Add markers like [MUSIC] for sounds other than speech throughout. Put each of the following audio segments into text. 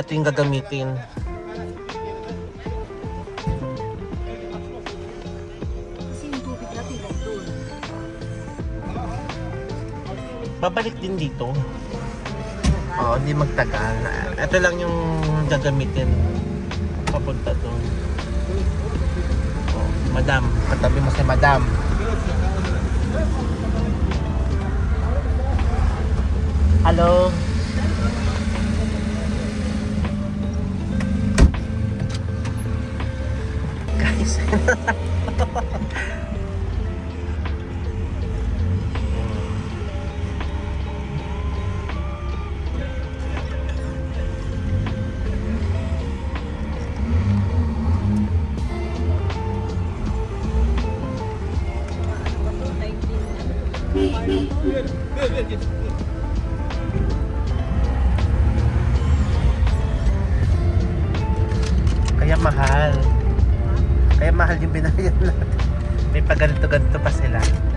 Ito yung gagamitin. Babalik din dito. Oo, hindi magtagal. Ito lang yung gagamitin papunta doon. Oh, madam, katabi mo si madam. Hello? Guys. [LAUGHS] May paganito-ganito pa sila.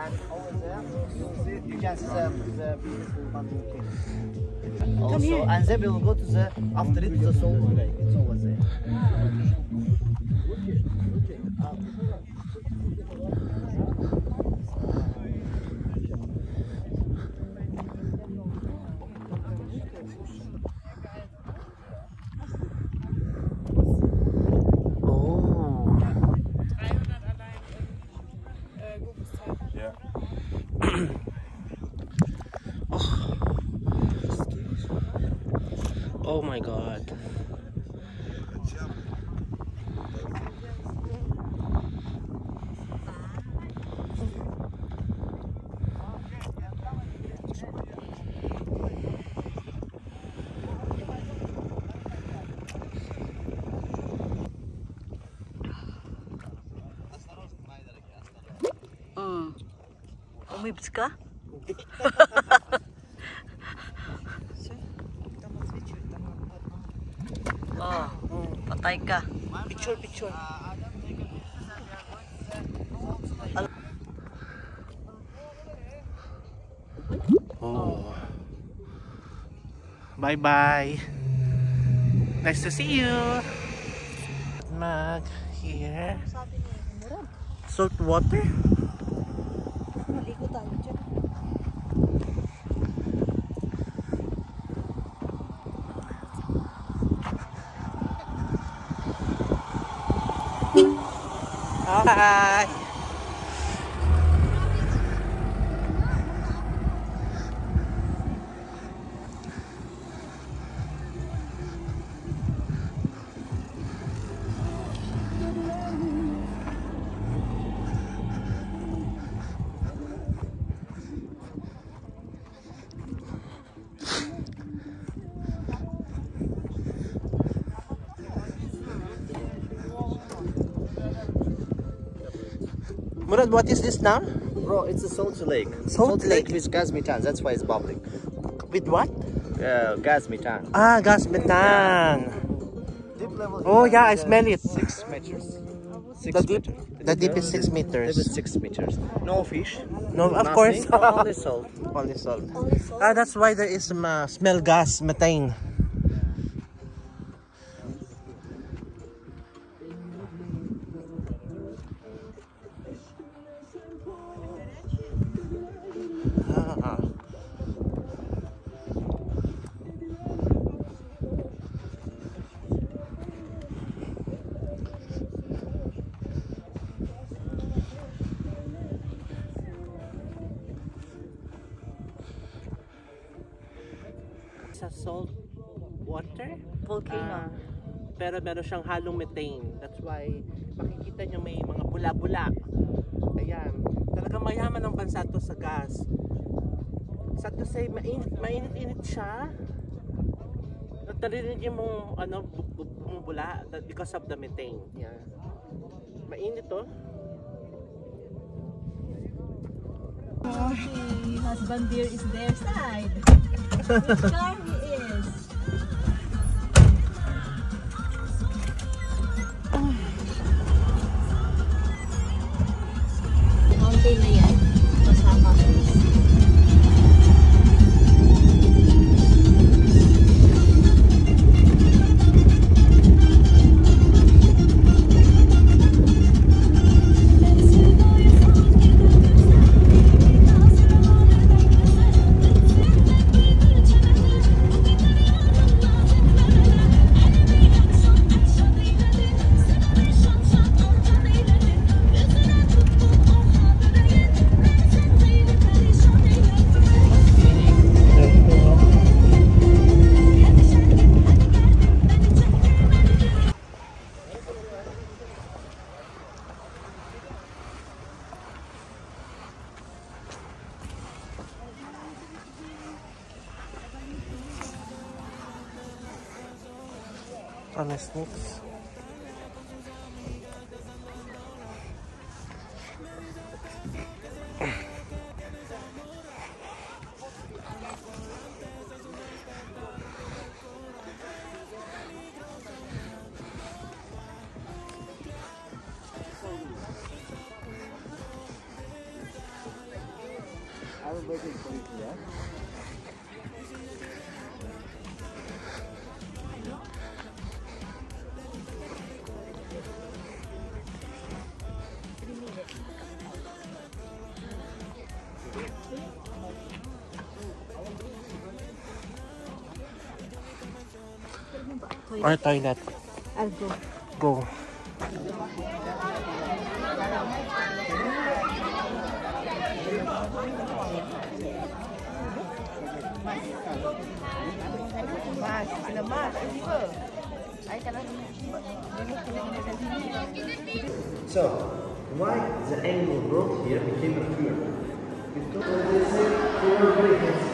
You can see the, beautiful. Also, and then we'll go to the after it the Soul. It's there. Oh. Oh. Bye bye. Nice to see you. Mag here. Salt water? Maligo tayo dyan. Hi. Murad, what is this now? Bro, it's a salt lake. Salt lake. with gas methane. That's why it's bubbling. With what? Uh, gas methane. Ah, gas methane. Deep level. Oh, yeah, I smell it. Six meters. Six The deep- meters. the deep is six Deep meters. is six meters. No fish. No, of nothing, course. only salt. [LAUGHS] Only salt. Ah, that's why there is some uh, smell gas methane. Pero meron siyang halong methane. That's why makikita nyo may mga bula-bula. Ayan. Talagang mayaman ang bansa to sa gas. Sad to say, mainit, mainit-init siya. Narinig yung ano, bu- bu- bumubula because of the methane. Yan. Mainit to. Oh, the husband dear is their side. [LAUGHS] Or toilet. I'll go. Go. So, why the angle brought here became a pyramid? Because they say they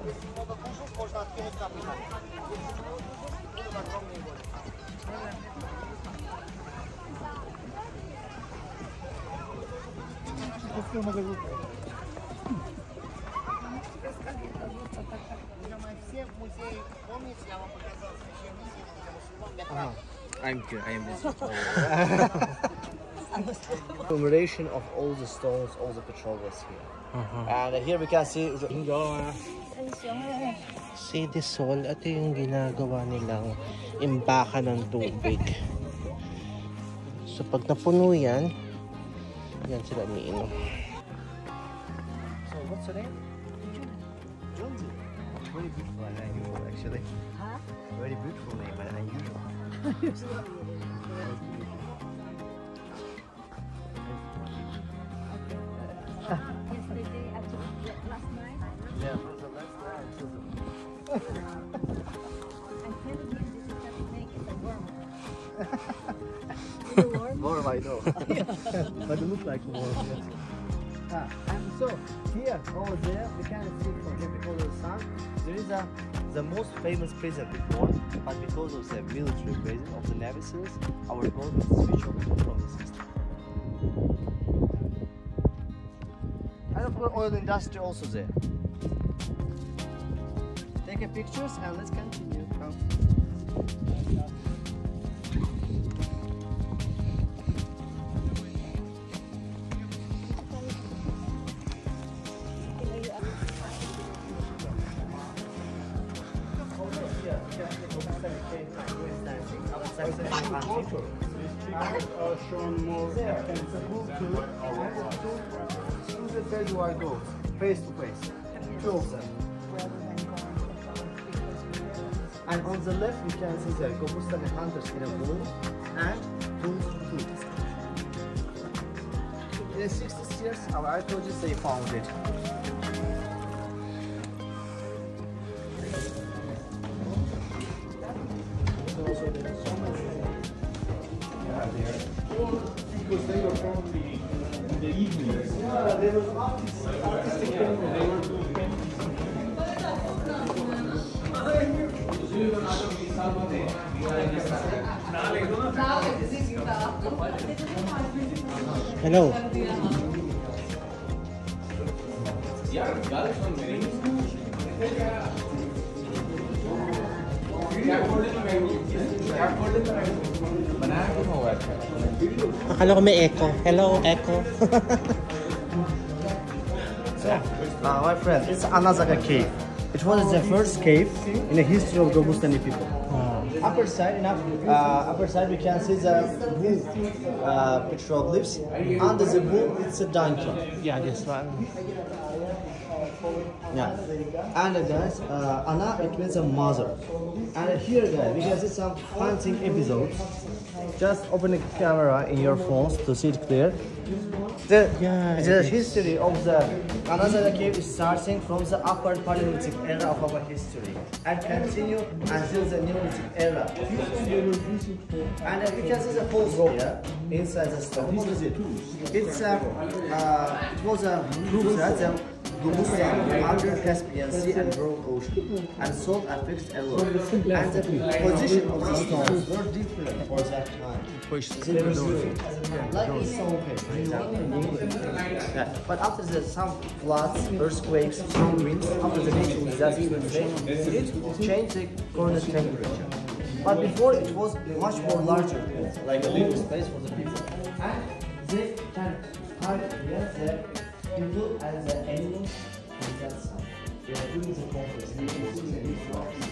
много кружев, можно откинуть Все в музее, я вам показал священный символ, потому что он готов. I'm good, I. [LAUGHS] Combination of all the stones, all the petrol was here. Uh-huh. And here we can see Si De Sol, ito yung ginagawa nilang imbaka ng tubig. So pag napuno yan, yan sila umiinom. So what's your name? Jonesy. Very beautiful and unusual actually. Huh? Very beautiful name and unusual. [LAUGHS] a worm. Yes. Ah, and so here over there we can see from here because of the sun there is a the most famous prison before, but because of the military prison of the Navy SEALs, our government switch over from the system. And of course oil industry also there. Take a pictures and let's continue. Are shown more Where do I go? Face to face. Two of them. And on the left we can see the Gobustani hunters in a bull and two two. In the 60s years, our archaeologists they found it. Hello. Akala ko may echo. Hello, echo. [LAUGHS] Uh, my friend, it's Anazaga cave. It was the first cave in the history of the Gobustani people. Upper side, enough, uh, upper side we can see the bull uh, petroglyphs. Under the bull, it's a donkey. yeah, this one. Yeah. And uh, guys, uh, Anna, it means a mother. And here, guys, we can see some hunting episodes. Just open the camera in your phones to see it clear. The, Yeah, the it is. history of the Anazaga cave is starting from the upper Paleolithic era of our history and continue until the Neolithic era. And uh, you can see the holes here inside the stone. What is it? It's a, uh, it was a group that the Gobustan under Caspian Sea and Broad Ocean and salt and fixed alone. And the position of the stones were different for that time. But after the some floods, earthquakes, strong winds, after the natural disaster, it changed the current temperature. But before it was much more larger, like a living space for the people. And they can hide people and the animals on that side. They are doing the conference. You can see the difference.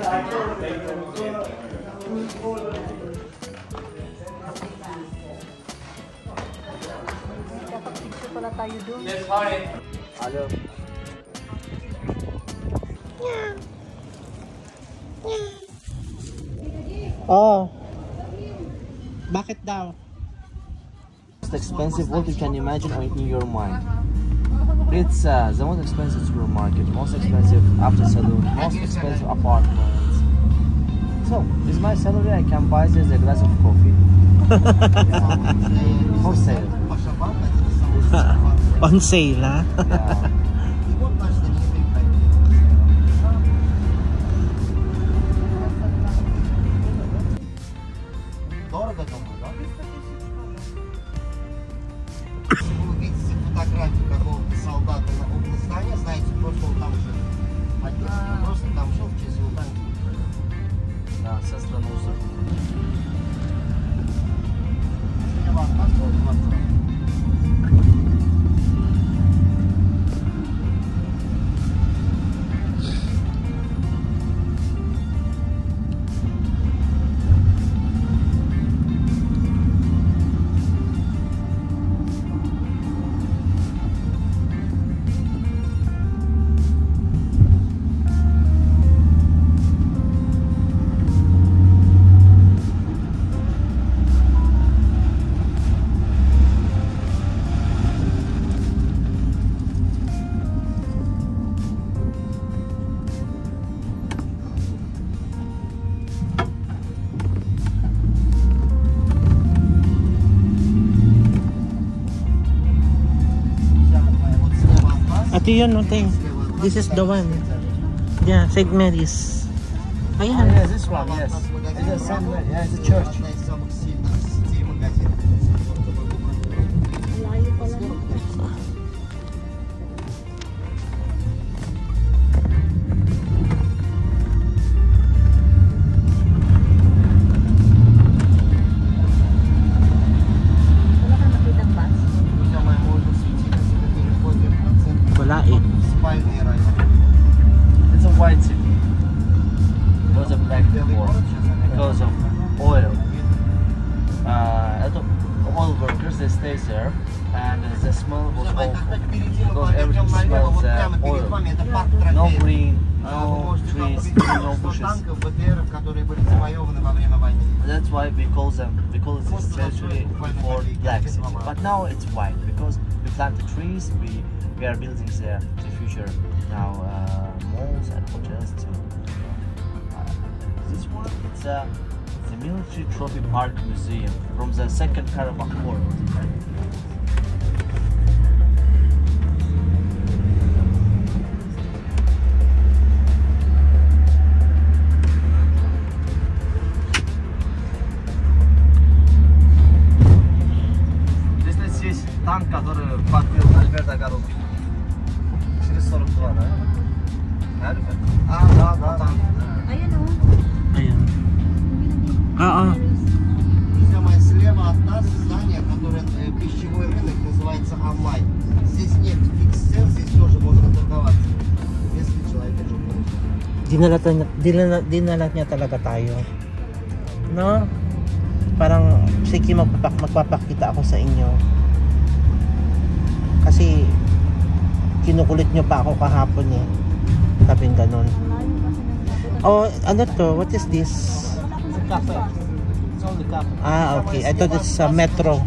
Dapat picture pala tayo doon. Hello. Oh. Bakit daw? most expensive what you can imagine or in your mind. It's uh, the most expensive supermarket, most expensive after salon, most expensive apartments. So, with my salary, I can buy this a glass of coffee [LAUGHS] for sale. On sale, ha? Yeah. Ito yun, no, thing. This is the one. Yeah, St. Mary's. Ayan. Oh, yeah, this one, yes. It's a, yeah, it's a church. uh, oil. No green, no trees, no bushes. That's why we call them, we call this territory before Black City. But now it's white because we plant the trees, we, we are building the, the future now uh, malls and hotels too. This one, it's a the Military Trophy Park Museum from the Second Karabakh War. Dinala, dinala, dinala niya talaga tayo. No? Parang, sige, magpapak, magpapakita ako sa inyo. Kasi, kinukulit nyo pa ako kahapon eh. Sabing ganun. Oh, ano to? What is this? Ah, okay. I thought it's a metro.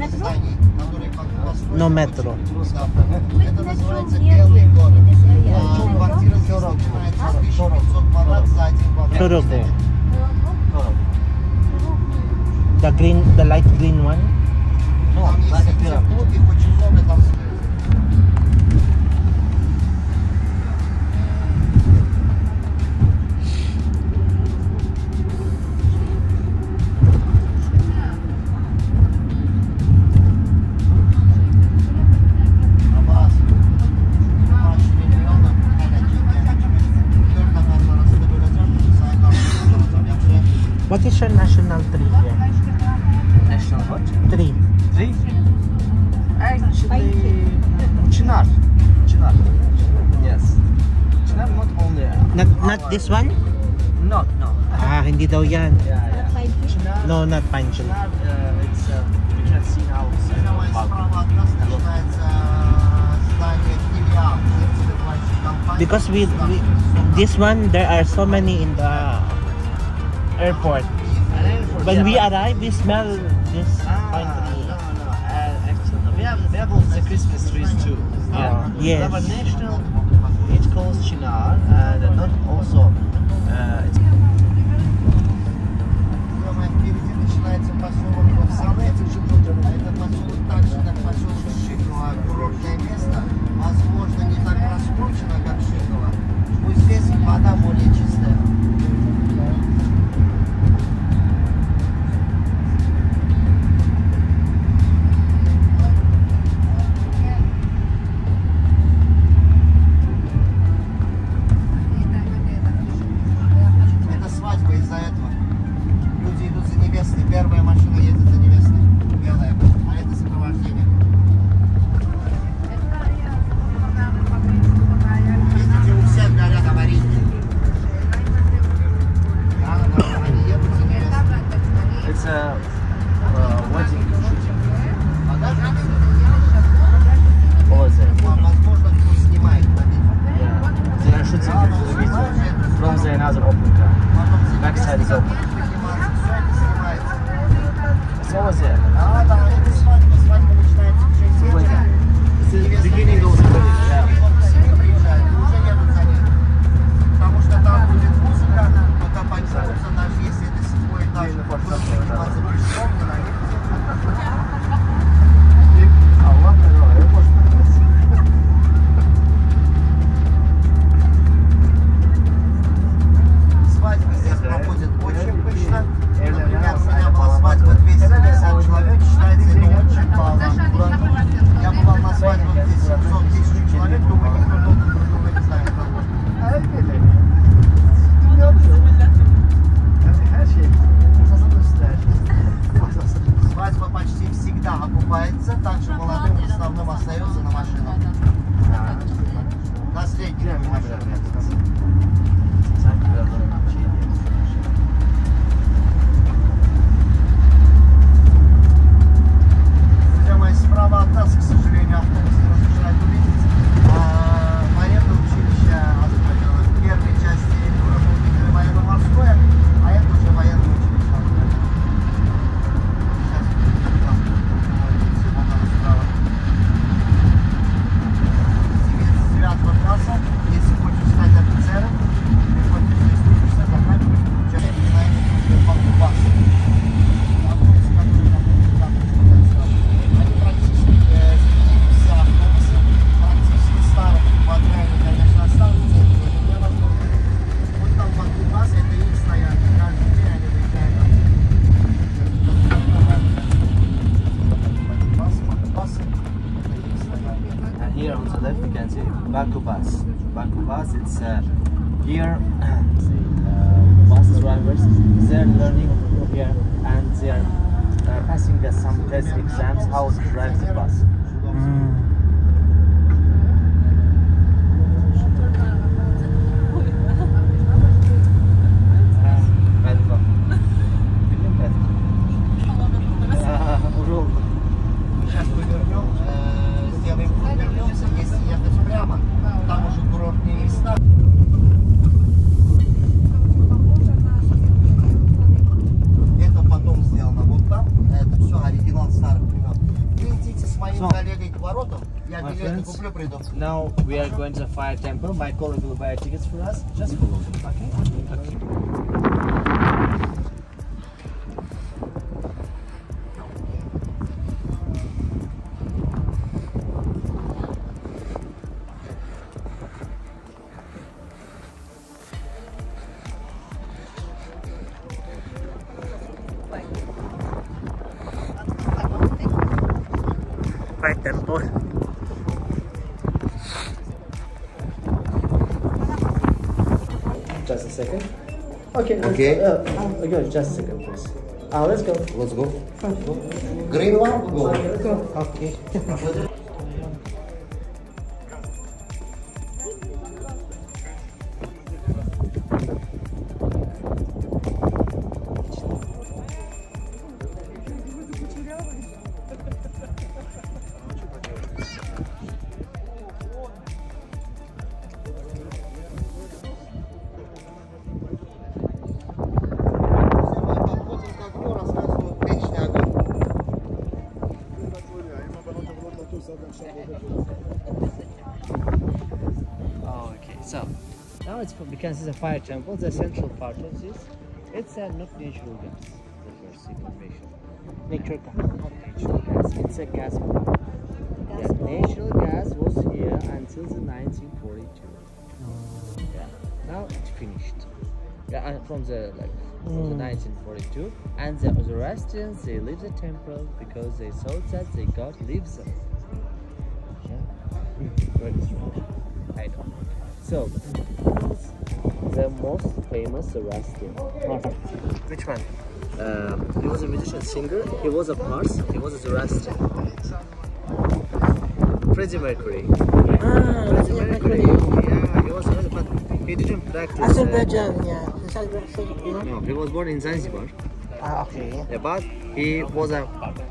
Metro? [LAUGHS] No metro. Это называется Белый город. А, Квартира здесь начинается с 1500 квадрат за один квадрат. Turugo. Короб. The green, the light green one? No, Там like есть a pyramid. клуб и по часовне там What is your national tree here? National what? Tree. Tree? Actually, chinar. Chinar. Yes. Chinar not only. Uh, not, not this one? No, no. Ah, hindi daw yan. Yeah, yeah. Chinar? No, not pine chinar. Chinar, uh, it's, uh, you can see now. It's, uh, because we, we, this one, there are so many in the airport. when yeah, we arrive, we smell this ah. No, no. Uh, actually, we have we have the Christmas trees too. Ah, yeah. Yes. Our national, Chinar, and not also. Uh, it's year second. Okay. Okay. Let's, uh, um, uh okay, just a second, please. Uh, let's go. Let's go. Green one, go. Okay. [LAUGHS] a fire temple. The central part of this, it's a not natural gas. The first information. Nature ka. Not natural gas. It's a gas. plant. Yeah, natural gas was here until the 1942. Yeah. Now it's finished. Yeah, and from the like from the hmm. 1942, and the Zoroastrians they leave the temple because they thought that they God lives them. Yeah. [LAUGHS] Very strong. I know. So, the most famous Zoroastrian. Which one? Um, he was a musician singer. He was a Pars. He was a Zoroastrian. Freddie Mercury. Ah, Freddie Mercury. Yeah, he was, but he didn't practice. uh, Azerbaijan, yeah. Azerbaijan, no, he was born in Zanzibar. Ah, okay. Yeah, but he was a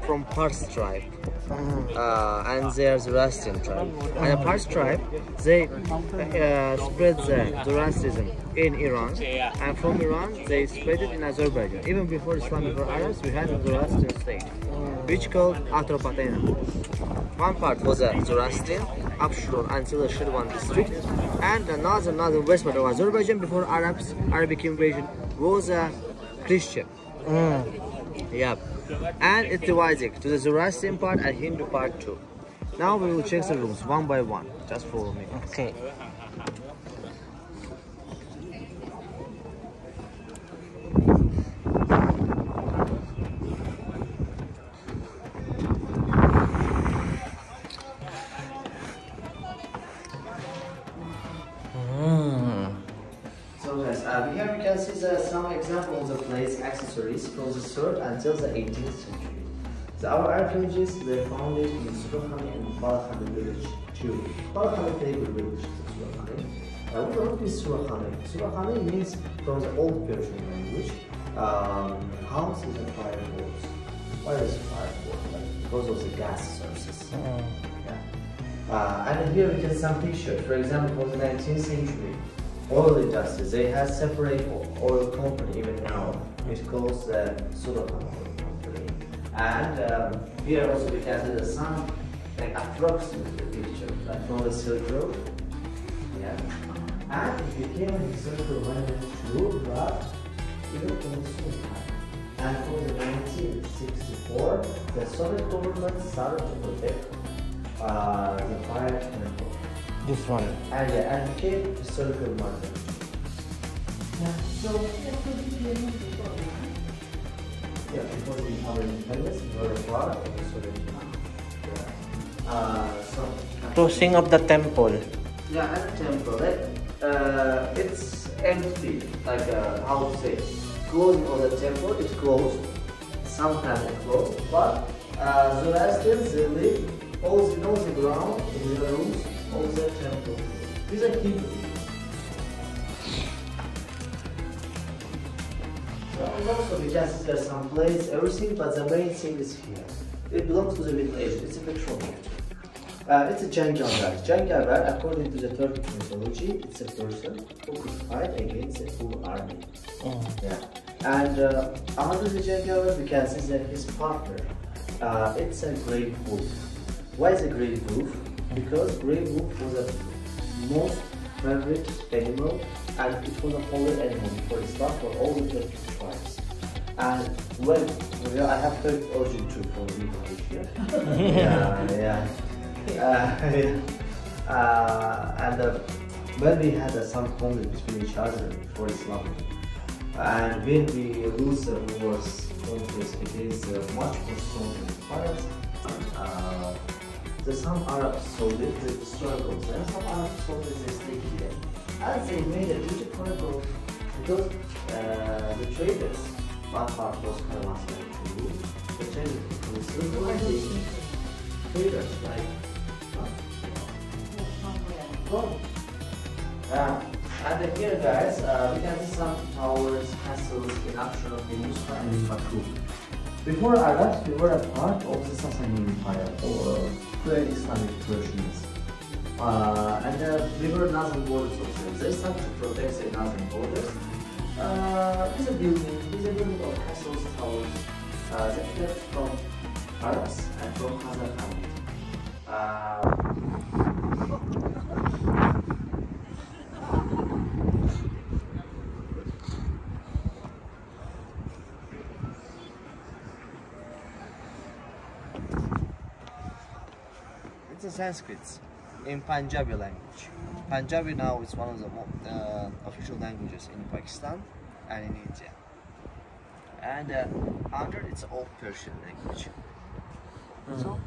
from Pars tribe, Mm. uh, and they are Zoroastrian tribe. And the Pars tribe, they uh, spread the Zoroastrianism in Iran, and from Iran they spread it in Azerbaijan. Even before Islam, before Arabs, we had a Zoroastrian state, which called Atropatena. One part was a Zoroastrian, upshore until the Shirvan district, and another northern northern west part of Azerbaijan before Arabs Arabic invasion was a Christian. Mm. Yeah, and it divides it to the Zoroastrian part and Hindu part too. Now we will check the rooms one by one. Just follow me. Okay. We see the, some examples of plates accessories from the 3rd until the 18th century. So our archaeologists they found it in Surakhani and Balakhani village too. Balakhani good village, Surakhani. Uh, what is Surakhani? Surakhani means from the old Persian language, um, house is a fire force. Why is fire force? Like, because of the gas sources. Yeah. Uh, and here we can some pictures. For example, from the 19th century, oil industries, they have separate oil company even now. It calls the Oil Company. And um, here also we can see the sun, like approximate picture, like from the Silk Road. Yeah. And it became a historical monument too, but even from the Soviet time. And from the 1964, the Soviet government started to protect uh, the fire. This one. And yeah, and became historical monument. Yeah, so yeah, before we our independence, we were proud of the Soviet Union. Uh, so Closing of the temple. yeah, at temple, like, uh, it's empty, like uh, how to say, closing of the temple, it's closed. Sometimes it's closed, but uh, Zoroastrians they live all the, all the ground in the rooms of the temple. These are Hebrew. So and also see there's some plates, everything, but the main thing is here. It belongs to the Middle Ages. It's a petroleum. Uh, it's a Jangavar. Jangavar, according to the Turkic mythology, it's a person who could fight against a full army. Oh. Yeah. And uh, under the Jangavar, we can see that his partner, uh, it's a grey wolf. Why is a grey wolf? Because grey wolf was a most favorite animal and it was a holy animal for Islam for all the Turkic tribes. And when, well, I have Turkic origin too from the here. [LAUGHS] yeah, yeah. Uh, yeah. Uh, and uh, when we had uh, some conflict between each other for Islam, and when we lose the wars, conflicts against uh, much more stronger empires, there's some Arab soldiers they struggles, and some Arab soldiers they stay here. And they made a beautiful growth because uh, the traders, one part was Karamazov too, the traders from civilization, traders like Cool. Uh, and here guys, uh, we can see some towers, castles in action of the Nusra and Baku. Before Arabs, we were a part of the Sassanid Empire or pre-Islamic Persians. Uh, and uh, we were northern borders them. They started to protect the northern borders. Uh, it's a building, it's a building of castles, towers, uh, that kept from Arabs and from Khazar Khan. A Sanskrit in Punjabi language. Punjabi now is one of the uh, official languages in Pakistan and in India. And uh, under it's Old Persian language. So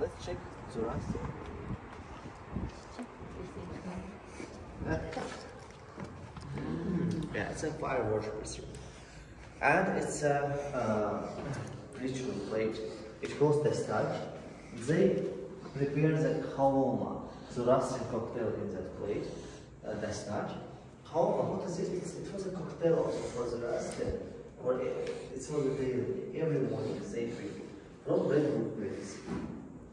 let's check Zoroaster. yeah, it's a fire worshippers. And it's a uh, ritual plate. It goes this type. They prepare the kawoma, Zoroastrian cocktail in that plate. Uh, that's not. Kawoma, what is it? It's, it was a cocktail also for Zoroastrian. Or it, it was a daily, every morning they drink from redwood berries.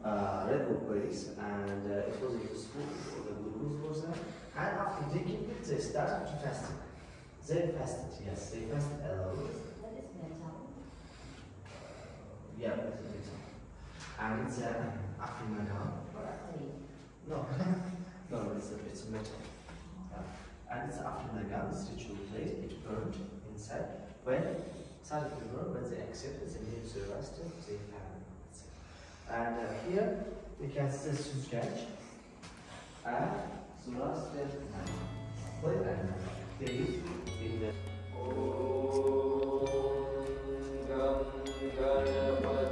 Uh, redwood berries, and uh, it was useful for the glucose was there. And after drinking it, they started to fast. They fasted, yes, they fasted alone. Yeah, that's a Yeah, that is it's uh, Afrimagan. No, [LAUGHS] no, it's a, it's metal. Yeah. And it's Afrimagan, it's ritual plate, it burned inside. When started to burn, when they accepted, they gave the rest, they found it. And uh, here we can see the sketch. And Zoroastrian plate and they use in the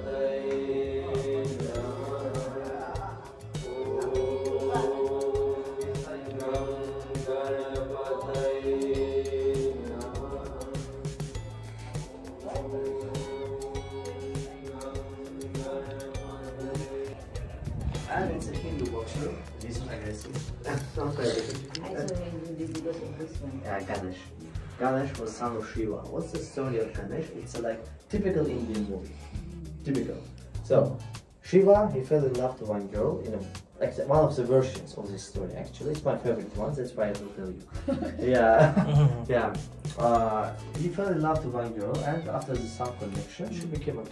And Yeah, Ganesh. Ganesh was son of Shiva. What's the story of Ganesh? It's a like typical Indian movie. Typical. So, Shiva, he fell in love to one girl in a like one of the versions of this story. Actually, it's my favorite one. That's why I will tell you. [LAUGHS] yeah, [LAUGHS] yeah. Uh, he fell in love to one girl, and after the sun connection, she became a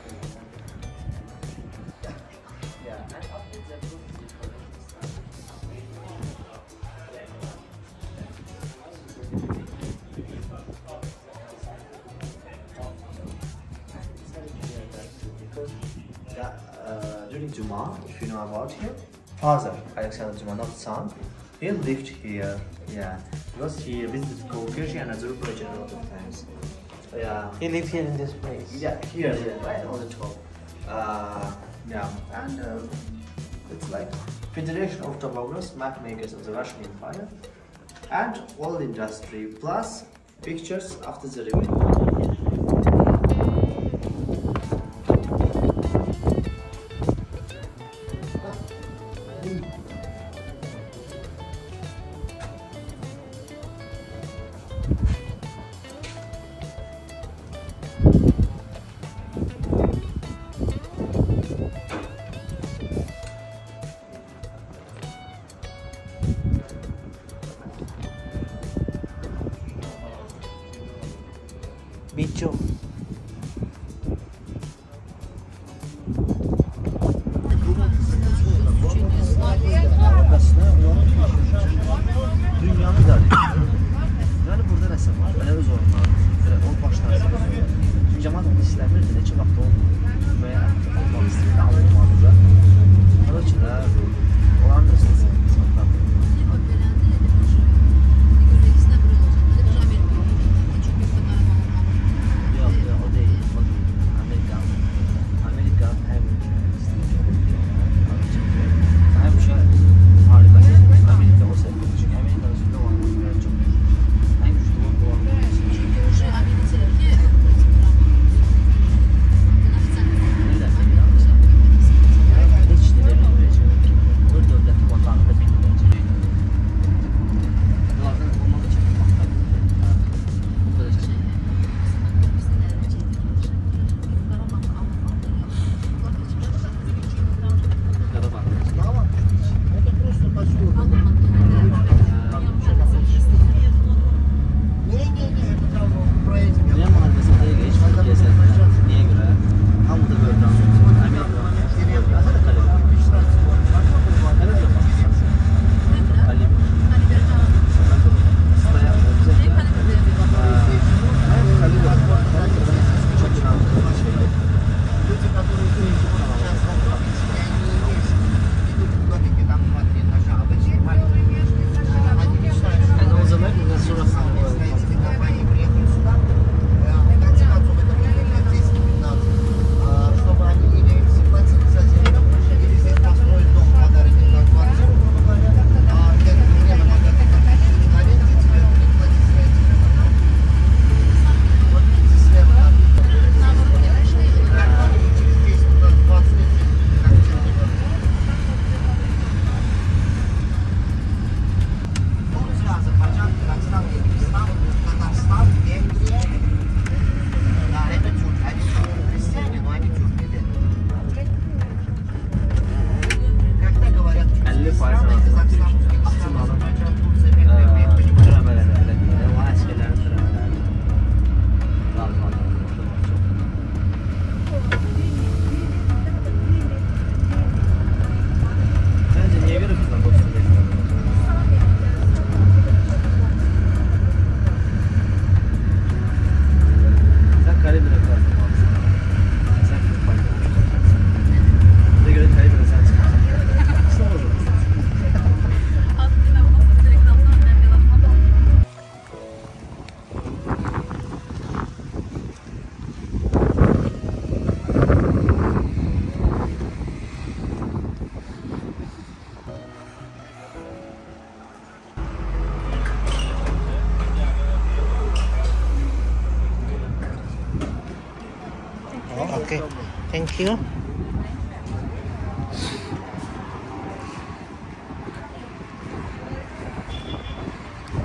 Alexander son, he lived here. Yeah, because he visited Caucasia and Azerbaijan a lot of times. Yeah. He lived here in this place. Yeah, here, yeah, right on the top. Uh, yeah, and uh, it's like Federation of Topographers, map makers of the Russian Empire, and all industry plus pictures after the revolution. 아, 하고 Thank you.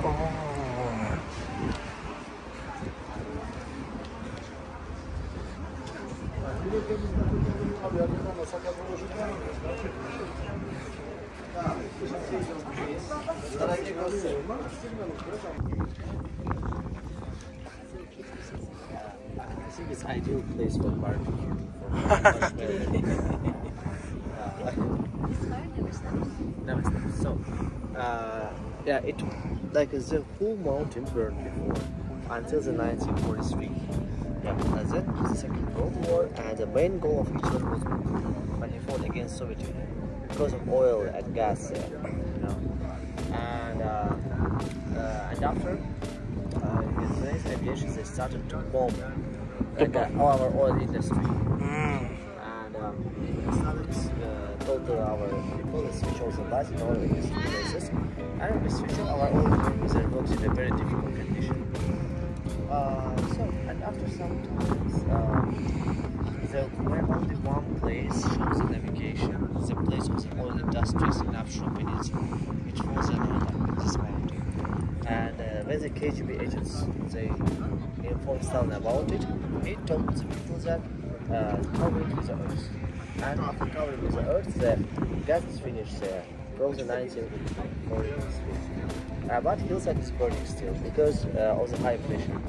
Oh. I think it's ideal place for barbecue. For So, uh, yeah, it like the whole mountain burned before until the 1943. Yeah, and then the Second World War, and the main goal of Hitler was when he fought against Soviet Union because of oil and gas you know. And uh, uh, and after uh, aviation, they started to bomb like, our oil industry uh, to our people all the lights in all industry places and we switched our own reservoirs in a very difficult condition. Uh, so, and after some time, um, there were only one place shows the navigation, the place of the oil industries in Absheron peninsula, which was Enola, this mountain. And uh, when the KGB agents, they informed Stalin about it, he told the people that uh, cover it with the earth. And after covering with the earth, the gas is finished there from the 1943. Uh, but hillside is burning still because uh, of the high pressure.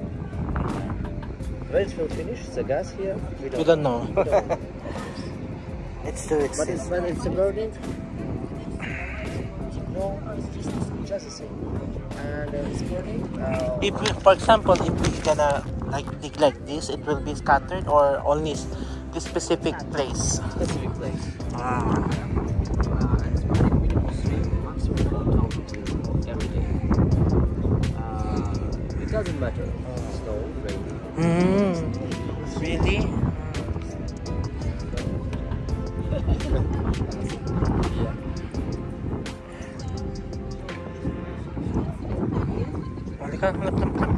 When it will finish, the gas here, we don't, We don't know. we don't know. [LAUGHS] It still but it's, when it's burning, no, it's just, just the same. And uh, it's burning. Uh, If, for example, if we're gonna like like this, it will be scattered or only this specific place. specific place. Ah. Uh, and it's burning minimum three, maximum 1,000 every day. Uh, it doesn't matter. Snow, rain. Mm. Really? Yeah. [LAUGHS] Halika, hanap ng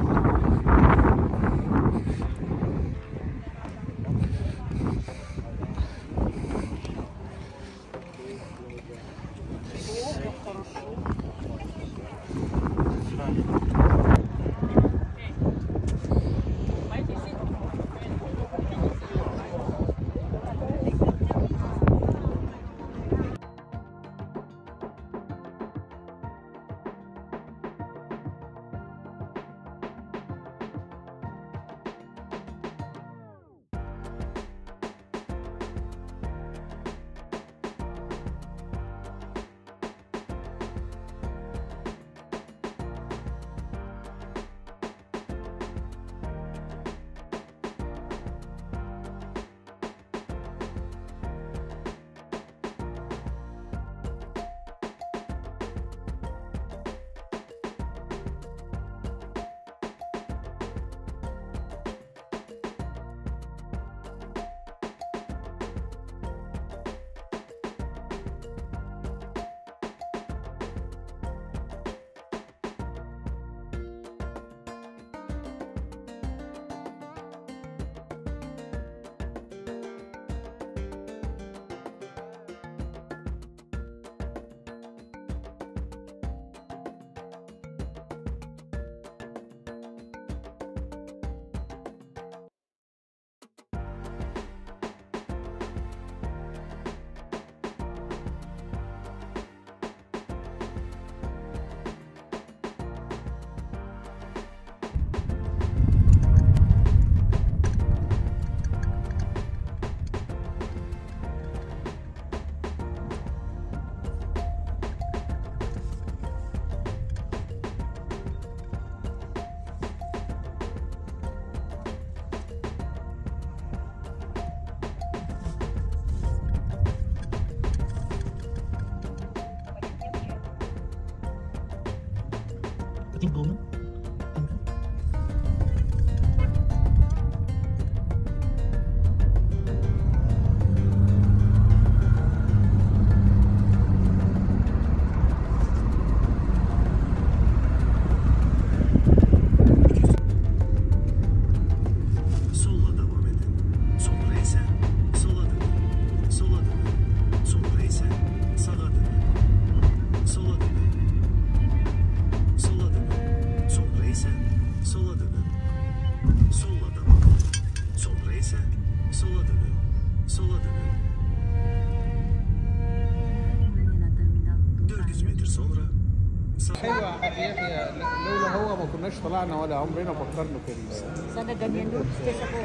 一波吗 Hombre, no, por carne, pero... Sana ganyan, no? Stress ako.